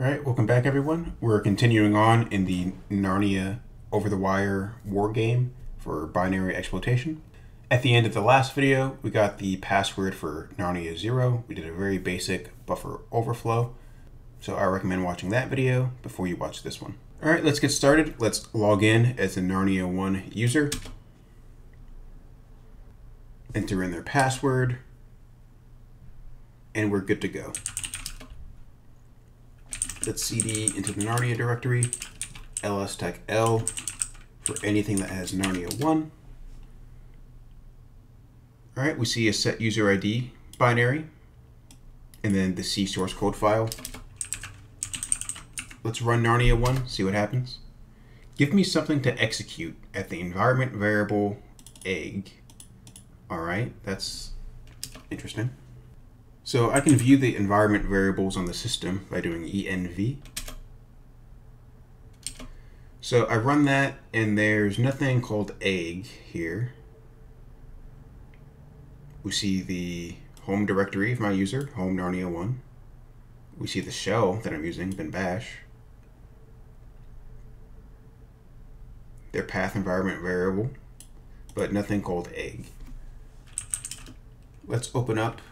All right, welcome back, everyone. We're continuing on in the Narnia over the wire war game for binary exploitation. At the end of the last video, we got the password for Narnia 0. We did a very basic buffer overflow. So I recommend watching that video before you watch this one. All right, let's get started. Let's log in as a Narnia 1 user. Enter in their password. And we're good to go. Let's cd into the Narnia directory, ls tech l for anything that has Narnia 1. All right, we see a set user ID binary, and then the C source code file. Let's run Narnia 1, see what happens. Give me something to execute at the environment variable egg. All right, that's interesting. So I can view the environment variables on the system by doing env. So I run that and there's nothing called egg here. We see the home directory of my user, home Narnia 1. We see the shell that I'm using, bin bash. Their path environment variable, but nothing called egg. Let's open up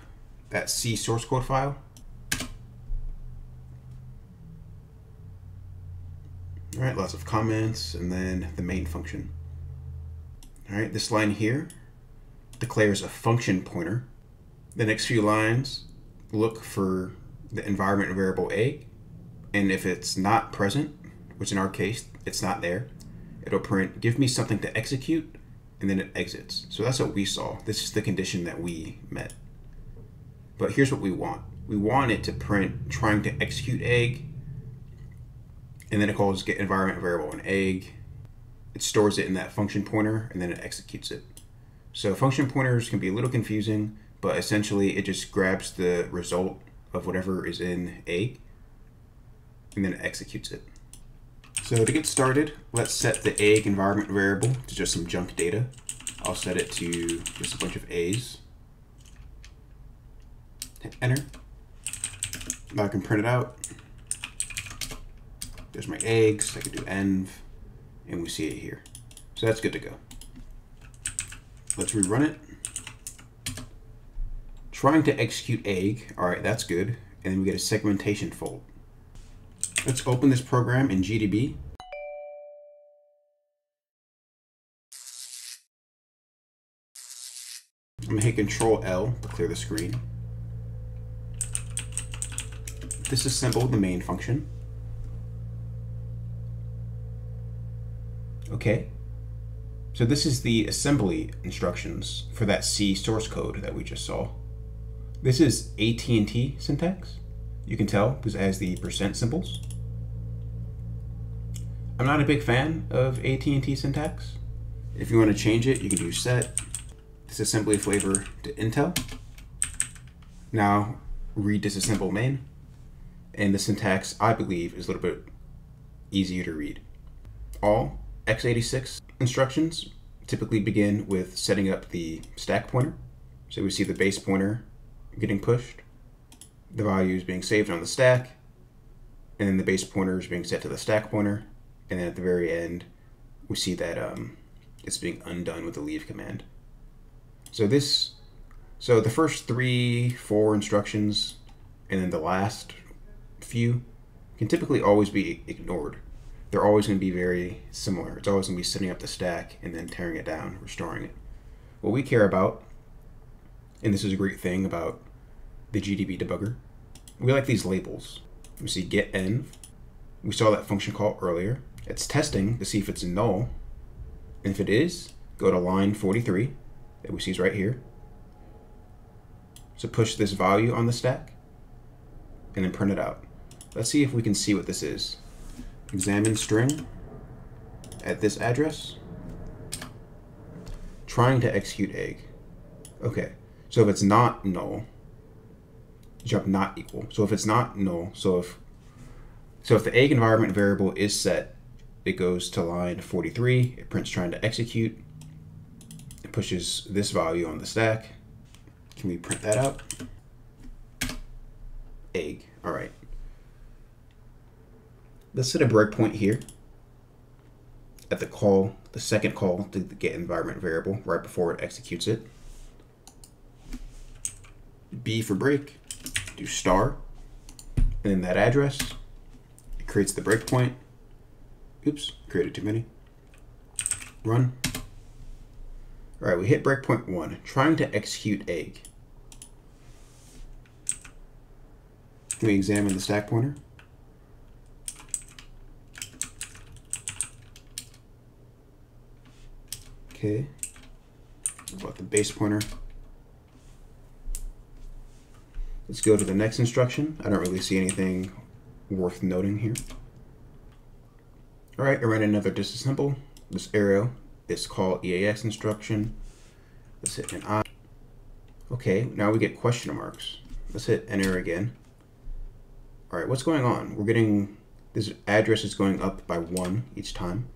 that C source code file. All right, lots of comments, and then the main function. All right, this line here declares a function pointer. The next few lines look for the environment variable a, and if it's not present, which in our case, it's not there, it'll print, give me something to execute, and then it exits. So that's what we saw. This is the condition that we met. But here's what we want. We want it to print trying to execute egg, and then it calls get environment variable an egg. It stores it in that function pointer, and then it executes it. So function pointers can be a little confusing, but essentially it just grabs the result of whatever is in egg, and then it executes it. So to get started, let's set the egg environment variable to just some junk data. I'll set it to just a bunch of A's hit enter. Now I can print it out. There's my eggs. I can do env, and we see it here. So that's good to go. Let's rerun it. Trying to execute egg. All right, that's good. And then we get a segmentation fault. Let's open this program in GDB. I'm gonna hit Control L to clear the screen disassemble the main function. Okay. So this is the assembly instructions for that C source code that we just saw. This is AT&T syntax. You can tell because it has the percent symbols. I'm not a big fan of AT&T syntax. If you want to change it, you can do set disassembly flavor to Intel. Now re-disassemble main and the syntax, I believe, is a little bit easier to read. All x86 instructions typically begin with setting up the stack pointer. So we see the base pointer getting pushed, the value is being saved on the stack, and then the base pointer is being set to the stack pointer, and then at the very end, we see that um, it's being undone with the leave command. So this, so the first three, four instructions, and then the last few can typically always be ignored. They're always going to be very similar. It's always going to be setting up the stack and then tearing it down, restoring it. What we care about, and this is a great thing about the GDB debugger, we like these labels. We see get env. We saw that function call earlier. It's testing to see if it's null. And if it is, go to line 43 that we see is right here. So push this value on the stack and then print it out. Let's see if we can see what this is. Examine string at this address. Trying to execute egg. Okay, so if it's not null, jump not equal. So if it's not null, so if so if the egg environment variable is set, it goes to line 43, it prints trying to execute, it pushes this value on the stack. Can we print that out? Egg, all right. Let's set a breakpoint here at the call, the second call to the get environment variable right before it executes it. B for break, do star, and then that address, it creates the breakpoint. Oops, created too many. Run. All right, we hit breakpoint one, trying to execute egg. We examine the stack pointer? Okay. About the base pointer? Let's go to the next instruction. I don't really see anything worth noting here. All right, I ran another disassemble. This arrow is called EAX instruction. Let's hit an I. Okay, now we get question marks. Let's hit enter again. All right, what's going on? We're getting, this address is going up by one each time.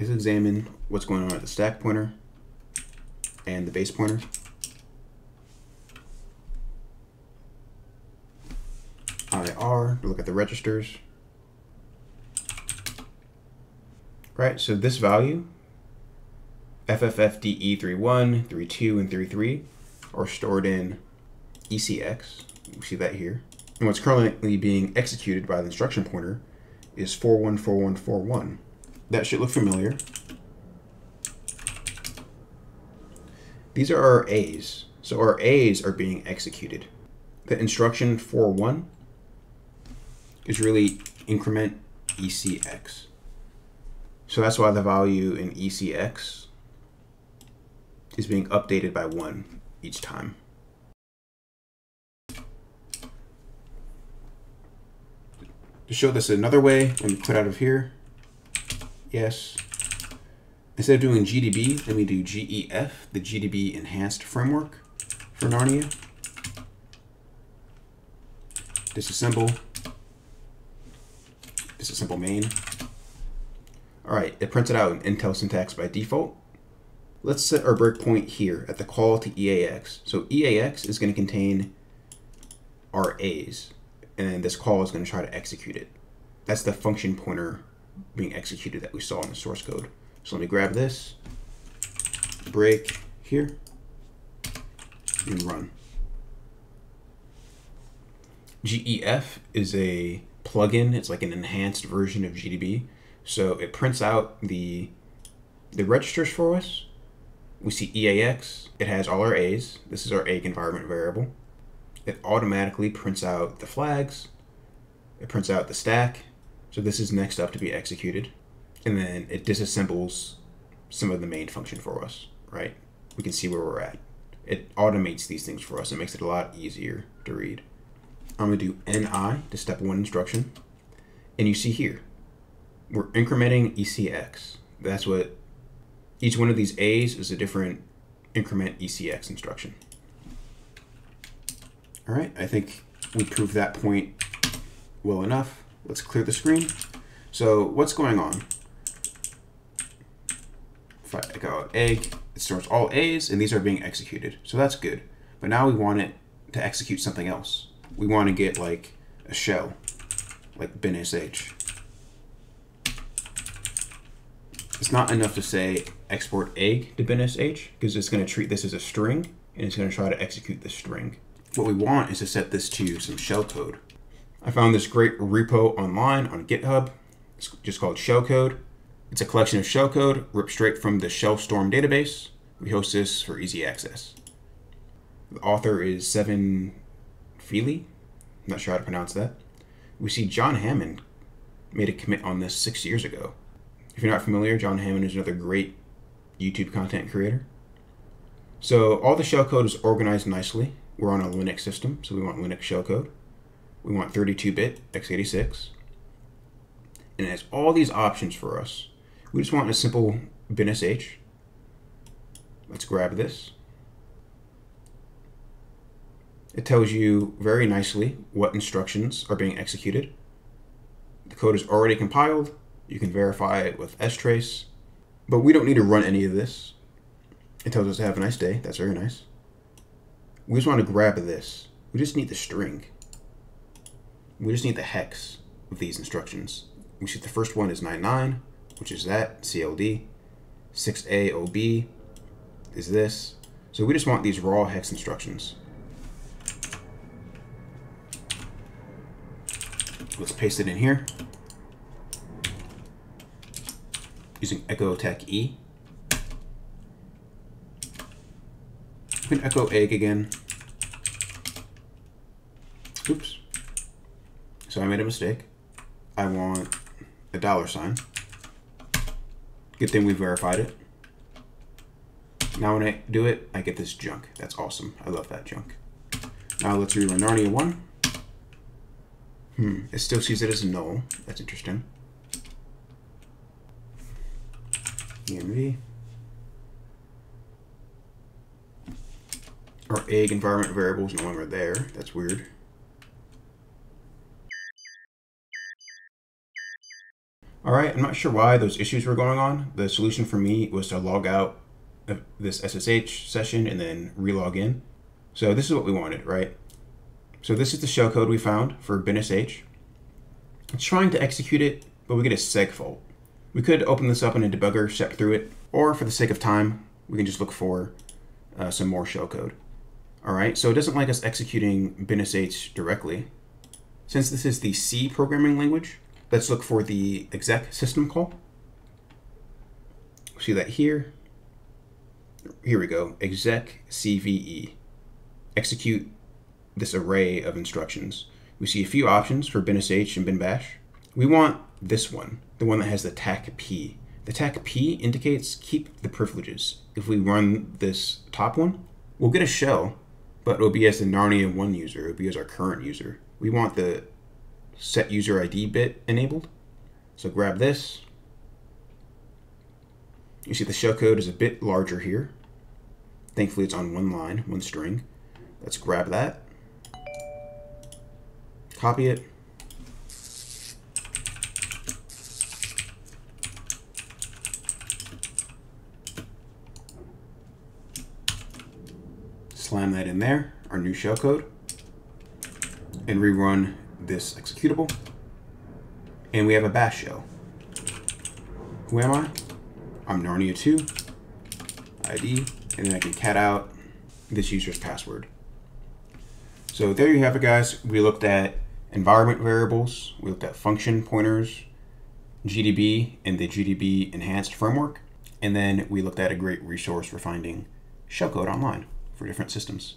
Let's examine what's going on at the stack pointer and the base pointer. IR look at the registers. Right, so this value, FFFDE31, 32, and 33 are stored in ECX. We see that here. And what's currently being executed by the instruction pointer is 414141. That should look familiar. These are our A's. So our A's are being executed. The instruction 41 is really increment ECX. So that's why the value in ECX is being updated by one each time. To show this another way, let me put out of here. Yes. Instead of doing GDB, let me do GEF, the GDB Enhanced Framework for Narnia. Disassemble. Disassemble main. All right, it printed out an Intel syntax by default. Let's set our breakpoint here at the call to EAX. So EAX is going to contain our A's, and this call is going to try to execute it. That's the function pointer being executed that we saw in the source code. So let me grab this, break here, and run. GEF is a plugin. It's like an enhanced version of GDB. So it prints out the the registers for us. We see EAX. It has all our A's. This is our egg environment variable. It automatically prints out the flags. It prints out the stack. So this is next up to be executed. And then it disassembles some of the main function for us, right? We can see where we're at. It automates these things for us. It makes it a lot easier to read. I'm gonna do NI to step one instruction. And you see here, we're incrementing ECX. That's what each one of these A's is a different increment ECX instruction. All right, I think we proved that point well enough. Let's clear the screen. So what's going on? If I go egg, it stores all A's and these are being executed. So that's good. But now we want it to execute something else we want to get like a shell, like binsh. It's not enough to say export egg to binsh because it's going to treat this as a string and it's going to try to execute the string. What we want is to set this to some shellcode. I found this great repo online on GitHub. It's just called shellcode. It's a collection of shellcode ripped straight from the Shellstorm database. We host this for easy access. The author is Seven Feely. I'm not sure how to pronounce that. We see John Hammond made a commit on this six years ago. If you're not familiar, John Hammond is another great YouTube content creator. So all the shellcode is organized nicely. We're on a Linux system, so we want Linux shellcode. We want 32-bit x86. And it has all these options for us. We just want a simple binsh. Let's grab this. It tells you very nicely what instructions are being executed. The code is already compiled. You can verify it with strace, but we don't need to run any of this. It tells us to have a nice day. That's very nice. We just want to grab this. We just need the string. We just need the hex of these instructions. We see the first one is 99, which is that, CLD. 6A OB is this. So we just want these raw hex instructions. Let's paste it in here. Using Echo Tech E. We can echo egg again. Oops. So I made a mistake. I want a dollar sign. Good thing we verified it. Now when I do it, I get this junk. That's awesome. I love that junk. Now let's rerun Narnia 1. Hmm, it still sees it as null. That's interesting. env. Our egg environment variable is no longer there. That's weird. All right, I'm not sure why those issues were going on. The solution for me was to log out of this SSH session and then relog in. So this is what we wanted, right? So this is the shellcode we found for binsh. It's trying to execute it, but we get a seg fault. We could open this up in a debugger, step through it, or for the sake of time, we can just look for uh, some more shellcode. All right, so it doesn't like us executing binsh directly. Since this is the C programming language, Let's look for the exec system call. See that here. Here we go, exec CVE. Execute this array of instructions. We see a few options for binsh and binbash. We want this one, the one that has the TAC P. The TAC P indicates keep the privileges. If we run this top one, we'll get a shell, but it'll be as the Narnia 1 user, it'll be as our current user. We want the set user ID bit enabled. So grab this. You see the shellcode is a bit larger here. Thankfully it's on one line, one string. Let's grab that. Copy it. Slam that in there, our new shellcode, and rerun this executable. And we have a bash shell. Who am I? I'm Narnia 2, ID, and then I can cat out this user's password. So there you have it, guys. We looked at environment variables, we looked at function pointers, GDB, and the GDB enhanced framework, and then we looked at a great resource for finding shellcode online for different systems.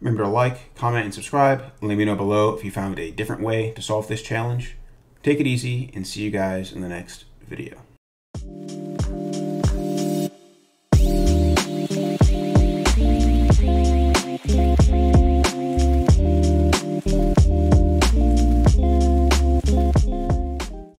Remember to like, comment, and subscribe. Let me know below if you found a different way to solve this challenge. Take it easy and see you guys in the next video.